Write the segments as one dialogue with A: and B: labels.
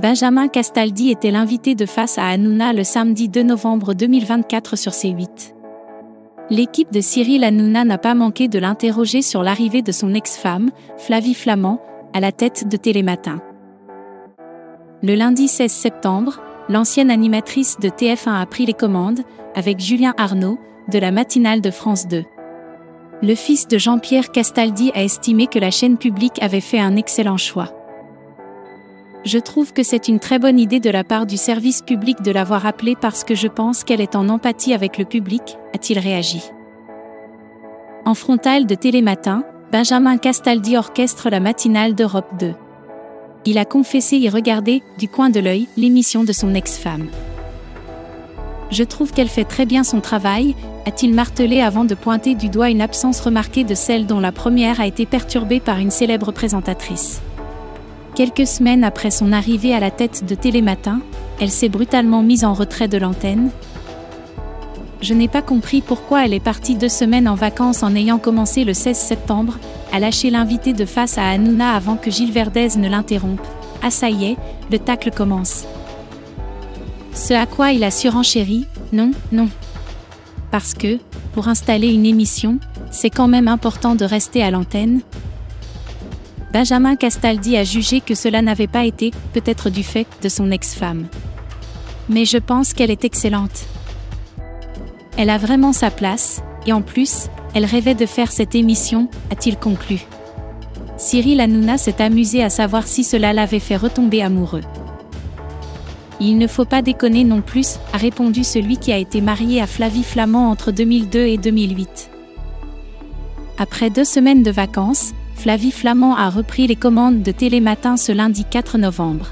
A: Benjamin Castaldi était l'invité de face à Hanouna le samedi 2 novembre 2024 sur C8. L'équipe de Cyril Hanouna n'a pas manqué de l'interroger sur l'arrivée de son ex-femme, Flavie Flamand, à la tête de Télématin. Le lundi 16 septembre, l'ancienne animatrice de TF1 a pris les commandes, avec Julien Arnaud, de la matinale de France 2. Le fils de Jean-Pierre Castaldi a estimé que la chaîne publique avait fait un excellent choix. Je trouve que c'est une très bonne idée de la part du service public de l'avoir appelée parce que je pense qu'elle est en empathie avec le public, a-t-il réagi. En frontal de Télématin, Benjamin Castaldi orchestre la matinale d'Europe 2. Il a confessé y regarder, du coin de l'œil, l'émission de son ex-femme. Je trouve qu'elle fait très bien son travail, a-t-il martelé avant de pointer du doigt une absence remarquée de celle dont la première a été perturbée par une célèbre présentatrice. Quelques semaines après son arrivée à la tête de Télématin, elle s'est brutalement mise en retrait de l'antenne. Je n'ai pas compris pourquoi elle est partie deux semaines en vacances en ayant commencé le 16 septembre, à lâcher l'invité de face à Hanouna avant que Gilles Verdez ne l'interrompe. Ah ça y est, le tacle commence. Ce à quoi il a surenchéri, non, non. Parce que, pour installer une émission, c'est quand même important de rester à l'antenne, Benjamin Castaldi a jugé que cela n'avait pas été, peut-être du fait, de son ex-femme. Mais je pense qu'elle est excellente. Elle a vraiment sa place, et en plus, elle rêvait de faire cette émission, a-t-il conclu. Cyril Hanouna s'est amusé à savoir si cela l'avait fait retomber amoureux. Il ne faut pas déconner non plus, a répondu celui qui a été marié à Flavie Flamand entre 2002 et 2008. Après deux semaines de vacances, Flavie Flamand a repris les commandes de Télématin ce lundi 4 novembre.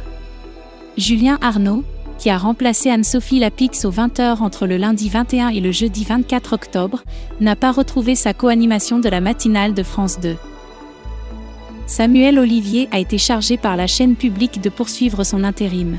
A: Julien Arnaud, qui a remplacé Anne-Sophie Lapix aux 20h entre le lundi 21 et le jeudi 24 octobre, n'a pas retrouvé sa co-animation de la matinale de France 2. Samuel Olivier a été chargé par la chaîne publique de poursuivre son intérim.